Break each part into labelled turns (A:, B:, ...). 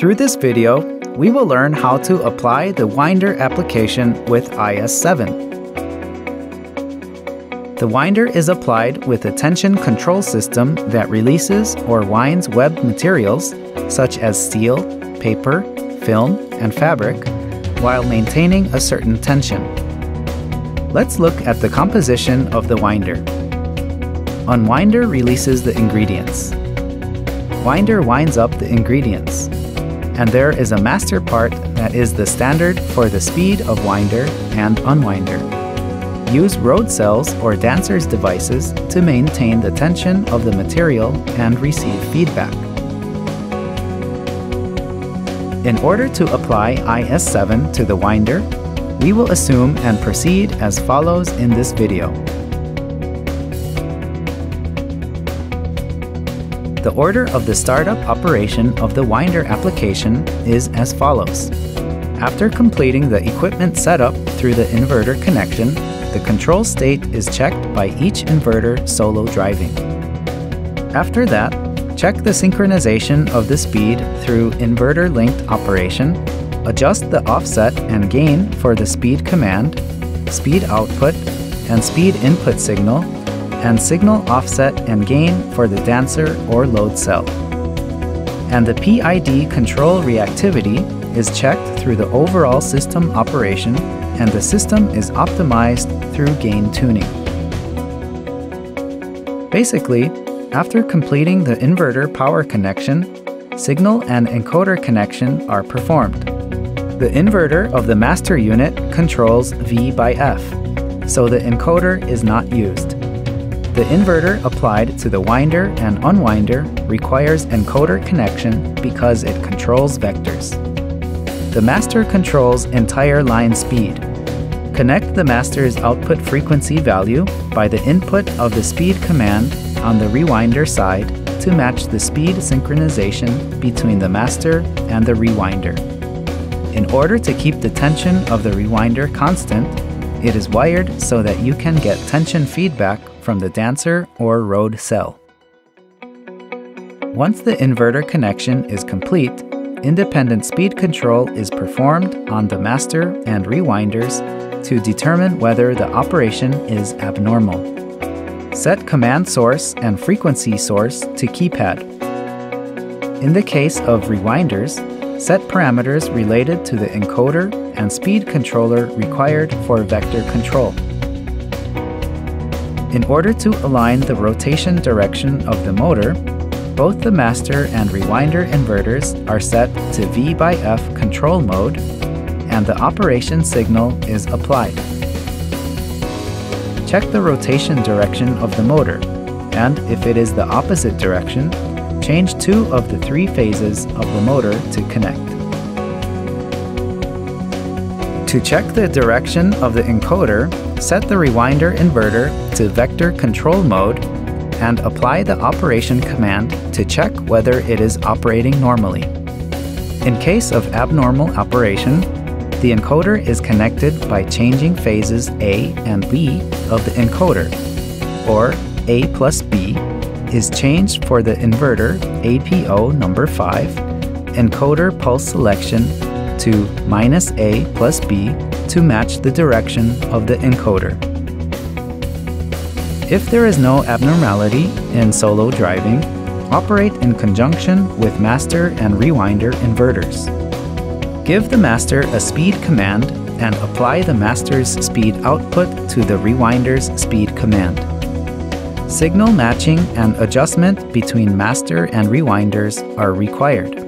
A: Through this video, we will learn how to apply the Winder application with IS7. The winder is applied with a tension control system that releases or winds web materials such as steel, paper, film, and fabric while maintaining a certain tension. Let's look at the composition of the winder. Unwinder releases the ingredients. Winder winds up the ingredients. And there is a master part that is the standard for the speed of winder and unwinder. Use load cells or dancer's devices to maintain the tension of the material and receive feedback. In order to apply IS7 to the winder, we will assume and proceed as follows in this video. The order of the startup operation of the winder application is as follows. After completing the equipment setup through the inverter connection, the control state is checked by each inverter solo driving. After that, check the synchronization of the speed through inverter linked operation, adjust the offset and gain for the speed command, speed output, and speed input signal, and signal offset and gain for the dancer or load cell. And the PID control reactivity is checked through the overall system operation and the system is optimized through gain tuning. Basically, after completing the inverter power connection, signal and encoder connection are performed. The inverter of the master unit controls V by F, so the encoder is not used. The inverter applied to the winder and unwinder requires encoder connection because it controls vectors. The master controls entire line speed. Connect the master's output frequency value by the input of the speed command on the rewinder side to match the speed synchronization between the master and the rewinder. In order to keep the tension of the rewinder constant, it is wired so that you can get tension feedback from the dancer or load cell. Once the inverter connection is complete, independent speed control is performed on the master and rewinders to determine whether the operation is abnormal. Set command source and frequency source to keypad. In the case of rewinders, set parameters related to the encoder and speed controller required for vector control. In order to align the rotation direction of the motor, both the master and rewinder inverters are set to V by F control mode and the operation signal is applied check the rotation direction of the motor, and if it is the opposite direction, change two of the three phases of the motor to connect. To check the direction of the encoder, set the rewinder inverter to vector control mode and apply the operation command to check whether it is operating normally. In case of abnormal operation, the encoder is connected by changing phases A and B of the encoder, or A plus B is changed for the inverter APO number 5 encoder pulse selection to minus A plus B to match the direction of the encoder. If there is no abnormality in solo driving, operate in conjunction with master and rewinder inverters. Give the master a speed command and apply the master's speed output to the rewinder's speed command. Signal matching and adjustment between master and rewinders are required.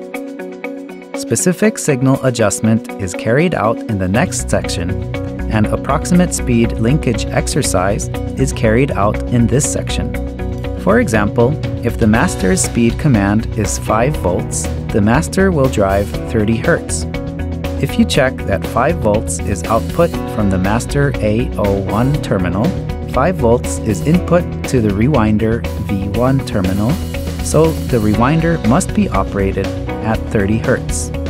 A: Specific signal adjustment is carried out in the next section, and approximate speed linkage exercise is carried out in this section. For example, if the master's speed command is 5 volts, the master will drive 30 hertz. If you check that 5 volts is output from the master A01 terminal, 5 volts is input to the rewinder V1 terminal, so the rewinder must be operated at 30 Hz.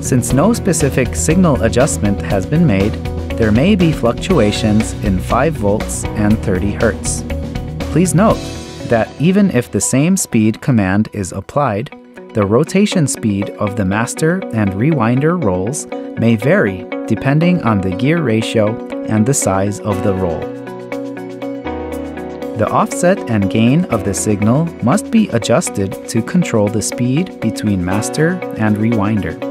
A: Since no specific signal adjustment has been made, there may be fluctuations in 5 volts and 30 Hz. Please note that even if the same speed command is applied, the rotation speed of the master and rewinder rolls may vary depending on the gear ratio and the size of the roll. The offset and gain of the signal must be adjusted to control the speed between master and rewinder.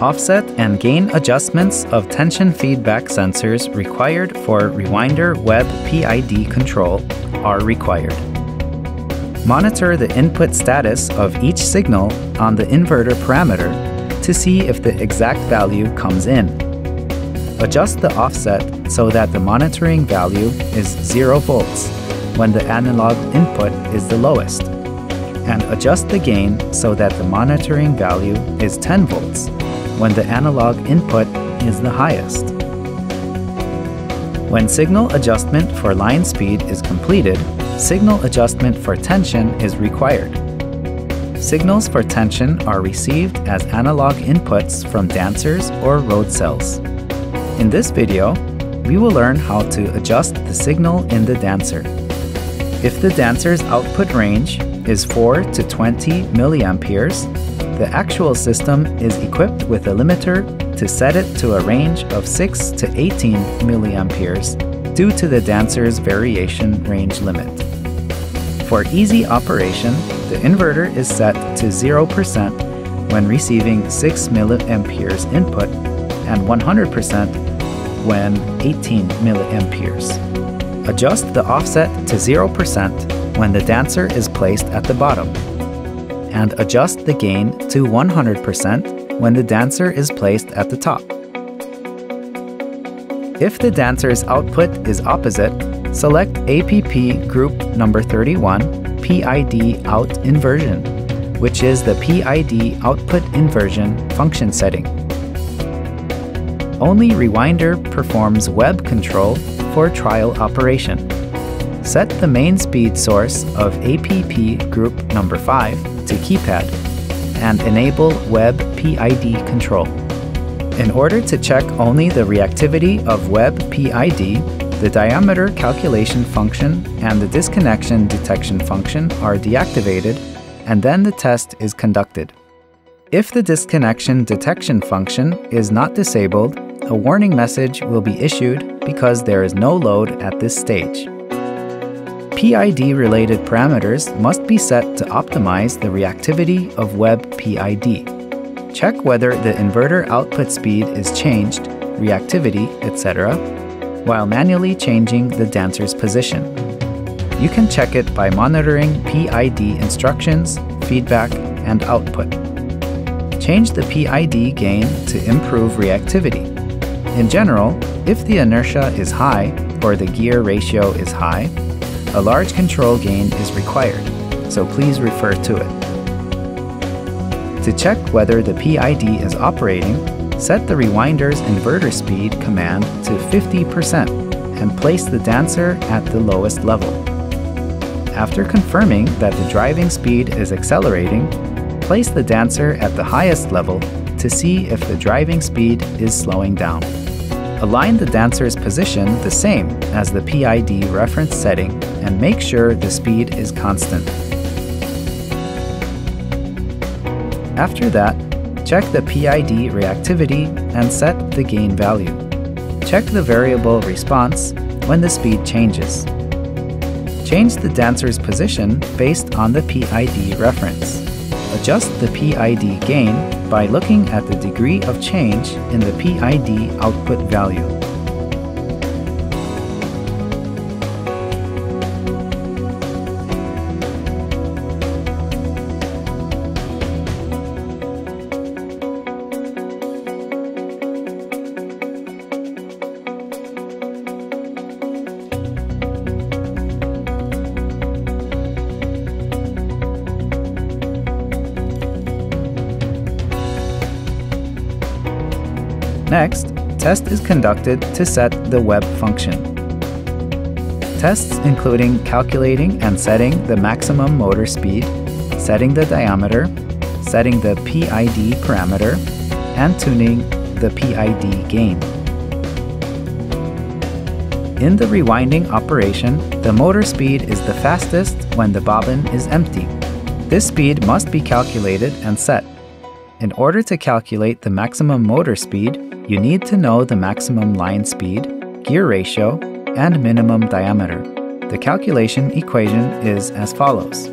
A: Offset and gain adjustments of tension feedback sensors required for rewinder web PID control are required. Monitor the input status of each signal on the inverter parameter to see if the exact value comes in. Adjust the offset so that the monitoring value is 0 volts when the analog input is the lowest, and adjust the gain so that the monitoring value is 10 volts when the analog input is the highest. When signal adjustment for line speed is completed, signal adjustment for tension is required. Signals for tension are received as analog inputs from dancers or load cells. In this video, we will learn how to adjust the signal in the dancer. If the dancer's output range is 4 to 20 milliamperes, the actual system is equipped with a limiter to set it to a range of 6 to 18 milliamperes due to the dancer's variation range limit. For easy operation, the inverter is set to 0% when receiving 6 milliamperes input and 100% when 18 milliamperes. Adjust the offset to 0% when the dancer is placed at the bottom and adjust the gain to 100% when the dancer is placed at the top. If the dancer's output is opposite, select APP group number 31 PID out inversion, which is the PID output inversion function setting. Only Rewinder performs web control for trial operation. Set the main speed source of APP group number 5 to keypad and enable Web PID control. In order to check only the reactivity of Web PID, the diameter calculation function and the disconnection detection function are deactivated, and then the test is conducted. If the disconnection detection function is not disabled, a warning message will be issued because there is no load at this stage. PID-related parameters must be set to optimize the reactivity of web PID. Check whether the inverter output speed is changed, reactivity, etc., while manually changing the dancer's position. You can check it by monitoring PID instructions, feedback, and output. Change the PID gain to improve reactivity. In general, if the inertia is high or the gear ratio is high, a large control gain is required, so please refer to it. To check whether the PID is operating, set the rewinder's inverter speed command to 50% and place the dancer at the lowest level. After confirming that the driving speed is accelerating, place the dancer at the highest level to see if the driving speed is slowing down. Align the dancer's position the same as the PID reference setting and make sure the speed is constant. After that, check the PID reactivity and set the gain value. Check the variable response when the speed changes. Change the dancer's position based on the PID reference. Adjust the PID gain by looking at the degree of change in the PID output value. Next, test is conducted to set the web function. Tests including calculating and setting the maximum motor speed, setting the diameter, setting the PID parameter, and tuning the PID gain. In the rewinding operation, the motor speed is the fastest when the bobbin is empty. This speed must be calculated and set. In order to calculate the maximum motor speed, you need to know the maximum line speed, gear ratio, and minimum diameter. The calculation equation is as follows.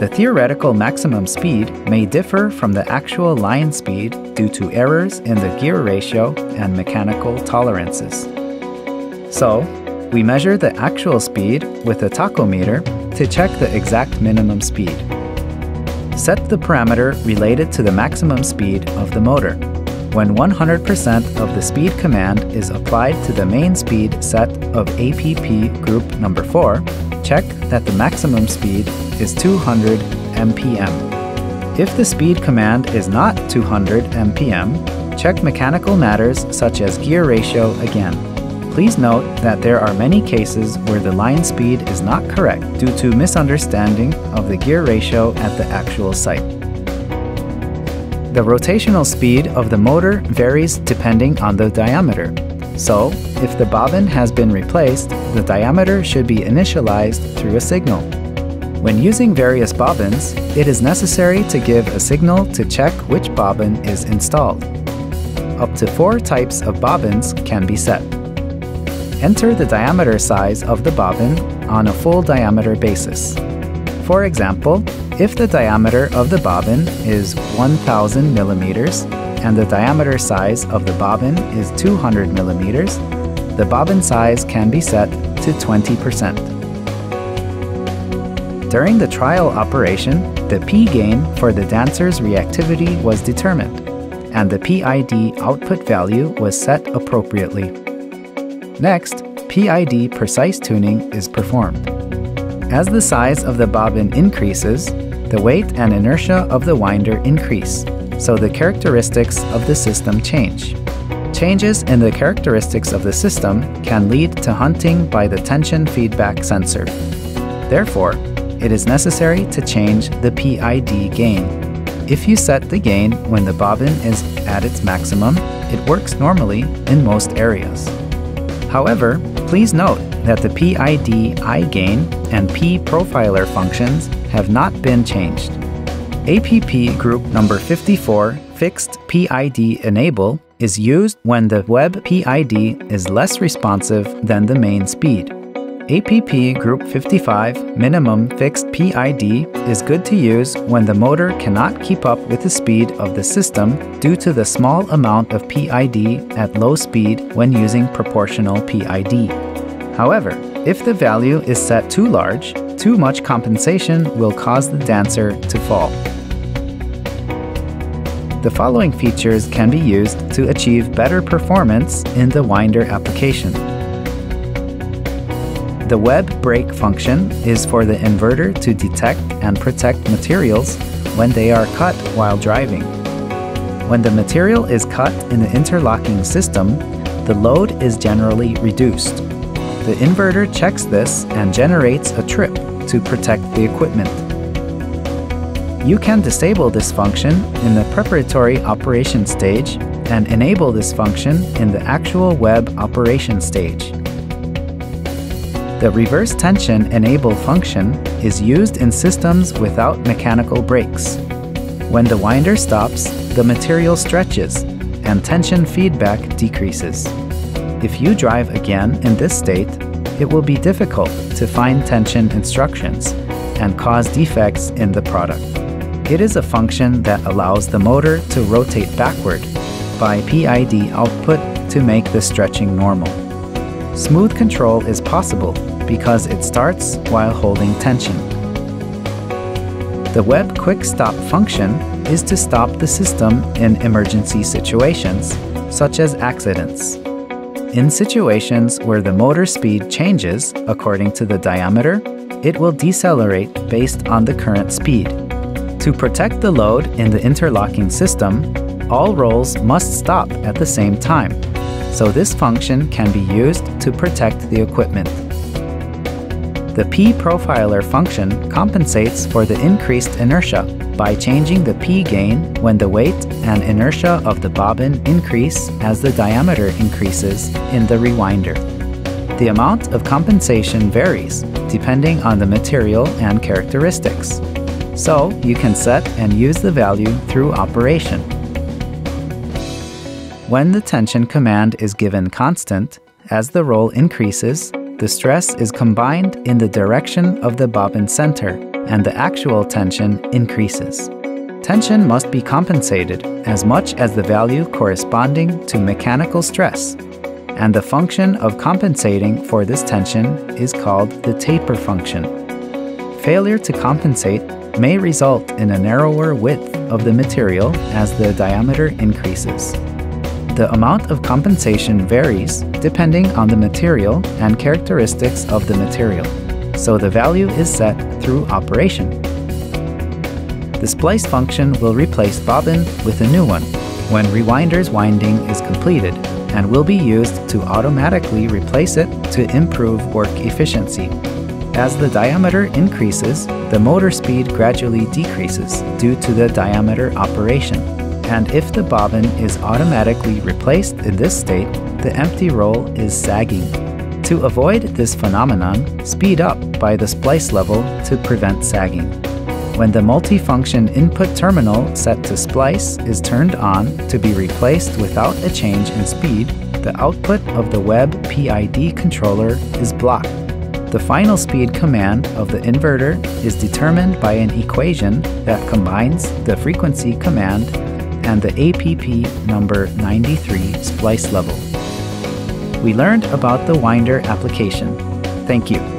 A: The theoretical maximum speed may differ from the actual line speed due to errors in the gear ratio and mechanical tolerances. So, we measure the actual speed with a tachometer to check the exact minimum speed. Set the parameter related to the maximum speed of the motor. When 100% of the speed command is applied to the main speed set of APP group number 4, check that the maximum speed is 200 mpm. If the speed command is not 200 mpm, check mechanical matters such as gear ratio again. Please note that there are many cases where the line speed is not correct due to misunderstanding of the gear ratio at the actual site. The rotational speed of the motor varies depending on the diameter. So, if the bobbin has been replaced, the diameter should be initialized through a signal. When using various bobbins, it is necessary to give a signal to check which bobbin is installed. Up to four types of bobbins can be set. Enter the diameter size of the bobbin on a full diameter basis. For example, if the diameter of the bobbin is 1000 millimeters and the diameter size of the bobbin is 200 millimeters, the bobbin size can be set to 20%. During the trial operation, the P gain for the dancer's reactivity was determined, and the PID output value was set appropriately. Next, PID precise tuning is performed. As the size of the bobbin increases, the weight and inertia of the winder increase, so the characteristics of the system change. Changes in the characteristics of the system can lead to hunting by the tension feedback sensor. Therefore, it is necessary to change the PID gain. If you set the gain when the bobbin is at its maximum, it works normally in most areas. However, please note that the PID I gain and P profiler functions have not been changed. APP group number 54 fixed PID enable is used when the web PID is less responsive than the main speed. APP Group 55 minimum fixed PID is good to use when the motor cannot keep up with the speed of the system due to the small amount of PID at low speed when using proportional PID. However, if the value is set too large, too much compensation will cause the dancer to fall. The following features can be used to achieve better performance in the winder application. The web break function is for the inverter to detect and protect materials when they are cut while driving. When the material is cut in the interlocking system, the load is generally reduced. The inverter checks this and generates a trip to protect the equipment. You can disable this function in the preparatory operation stage and enable this function in the actual web operation stage. The reverse tension enable function is used in systems without mechanical brakes. When the winder stops, the material stretches and tension feedback decreases. If you drive again in this state, it will be difficult to find tension instructions and cause defects in the product. It is a function that allows the motor to rotate backward by PID output to make the stretching normal. Smooth control is possible because it starts while holding tension. The Web Quick Stop function is to stop the system in emergency situations, such as accidents. In situations where the motor speed changes according to the diameter, it will decelerate based on the current speed. To protect the load in the interlocking system, all rolls must stop at the same time so this function can be used to protect the equipment. The P profiler function compensates for the increased inertia by changing the P gain when the weight and inertia of the bobbin increase as the diameter increases in the rewinder. The amount of compensation varies depending on the material and characteristics. So you can set and use the value through operation. When the tension command is given constant, as the roll increases, the stress is combined in the direction of the bobbin center and the actual tension increases. Tension must be compensated as much as the value corresponding to mechanical stress, and the function of compensating for this tension is called the taper function. Failure to compensate may result in a narrower width of the material as the diameter increases. The amount of compensation varies depending on the material and characteristics of the material, so the value is set through operation. The splice function will replace bobbin with a new one when rewinder's winding is completed and will be used to automatically replace it to improve work efficiency. As the diameter increases, the motor speed gradually decreases due to the diameter operation. And if the bobbin is automatically replaced in this state, the empty roll is sagging. To avoid this phenomenon, speed up by the splice level to prevent sagging. When the multifunction input terminal set to splice is turned on to be replaced without a change in speed, the output of the web PID controller is blocked. The final speed command of the inverter is determined by an equation that combines the frequency command and the APP number 93 splice level. We learned about the winder application. Thank you.